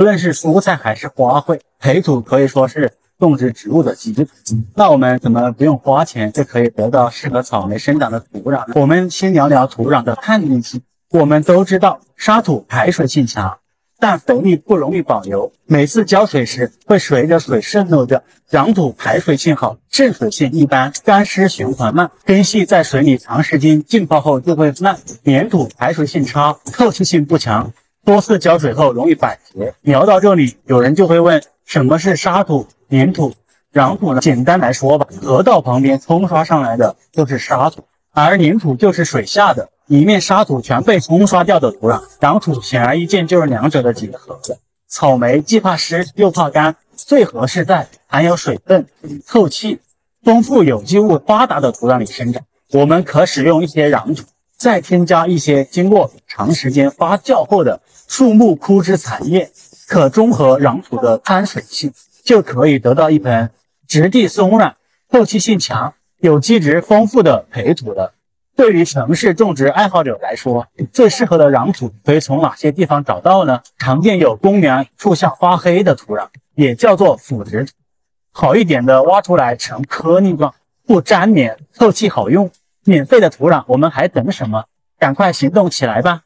无论是蔬菜还是花卉，培土可以说是种植植物的基础。那我们怎么不用花钱就可以得到适合草莓生长的土壤呢？我们先聊聊土壤的判定性。我们都知道，沙土排水性强。但肥力不容易保留，每次浇水时会随着水渗漏掉。壤土排水性好，渗水性一般，干湿循环慢，根系在水里长时间浸泡后就会烂。粘土排水性差，透气性不强，多次浇水后容易板结。聊到这里，有人就会问，什么是沙土、粘土、壤土呢？简单来说吧，河道旁边冲刷上来的就是沙土，而粘土就是水下的。一面沙土全被冲刷掉的土壤，壤土显而易见就是两者的结合。草莓既怕湿又怕干，最合适在含有水分、透气、丰富有机物发达的土壤里生长。我们可使用一些壤土，再添加一些经过长时间发酵后的树木枯枝残叶，可中和壤土的贪水性，就可以得到一盆质地松软、透气性强、有机质丰富的培土了。对于城市种植爱好者来说，最适合的壤土可以从哪些地方找到呢？常见有公园树下发黑的土壤，也叫做腐殖土。好一点的挖出来呈颗粒状，不粘黏，透气好用。免费的土壤，我们还等什么？赶快行动起来吧！